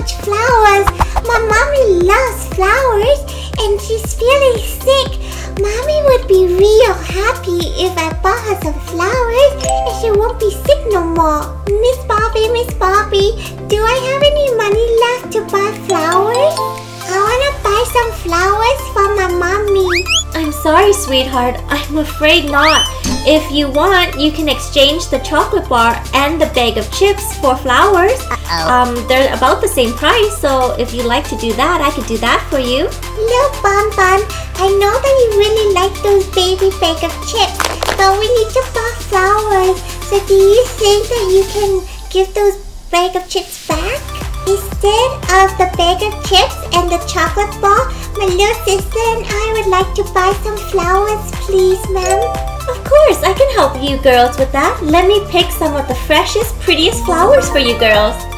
much flowers. My mommy loves flowers and she's feeling sick. Mommy would be real happy if I bought her some flowers and she won't be sick no more. Miss Bobby, Miss Bobby, do I have any money left to buy flowers? I wanna buy some flowers for my mommy. I'm sorry, sweetheart. I'm afraid not. If you want, you can exchange the chocolate bar and the bag of chips for flowers. Um, they're about the same price, so if you'd like to do that, I could do that for you. Little Bun Bun, I know that you really like those baby bag of chips, but we need to buy flowers. So do you think that you can give those bag of chips back? Instead of the bag of chips and the chocolate bar, my little sister and I would like to buy some flowers, please, ma'am. Of course, I can help you girls with that. Let me pick some of the freshest, prettiest flowers for you girls.